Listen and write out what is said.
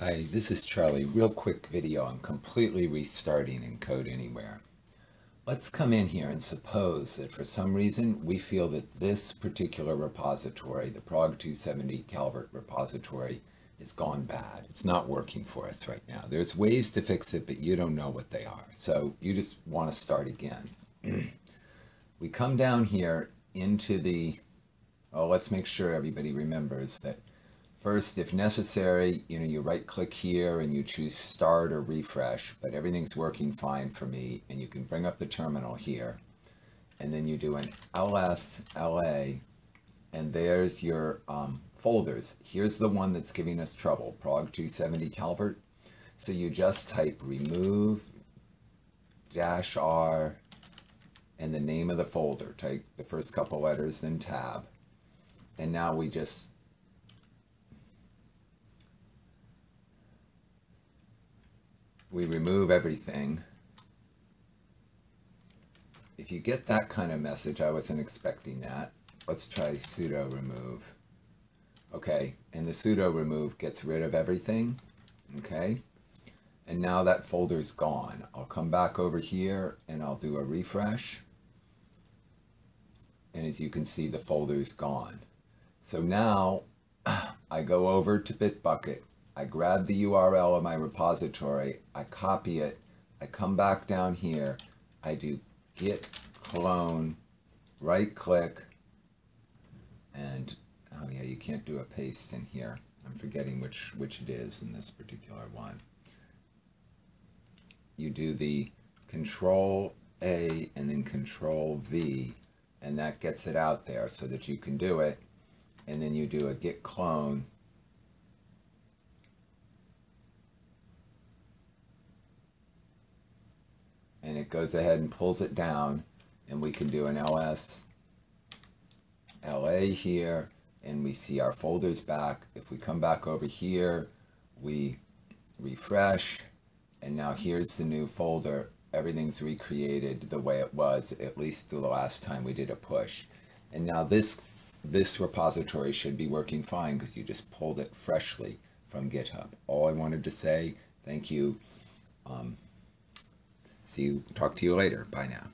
Hi, this is Charlie. Real quick video. I'm completely restarting in CodeAnywhere. Let's come in here and suppose that for some reason we feel that this particular repository, the Prog 270 Calvert repository, is gone bad. It's not working for us right now. There's ways to fix it, but you don't know what they are. So you just want to start again. we come down here into the, oh, let's make sure everybody remembers that First, if necessary, you know, you right click here and you choose start or refresh, but everything's working fine for me. And you can bring up the terminal here and then you do an ls la and there's your um, folders. Here's the one that's giving us trouble, prog 270 calvert. So you just type remove dash r and the name of the folder. Type the first couple letters, then tab. And now we just we remove everything. If you get that kind of message, I wasn't expecting that. Let's try sudo remove. Okay, and the sudo remove gets rid of everything. Okay, and now that folder's gone. I'll come back over here and I'll do a refresh. And as you can see, the folder's gone. So now I go over to Bitbucket I grab the URL of my repository, I copy it, I come back down here, I do git clone, right click, and oh yeah, you can't do a paste in here. I'm forgetting which, which it is in this particular one. You do the control A and then control V, and that gets it out there so that you can do it. And then you do a git clone goes ahead and pulls it down and we can do an ls la here and we see our folders back. If we come back over here we refresh and now here's the new folder. Everything's recreated the way it was at least through the last time we did a push. And now this this repository should be working fine because you just pulled it freshly from github. All i wanted to say thank you um, See you, talk to you later. Bye now.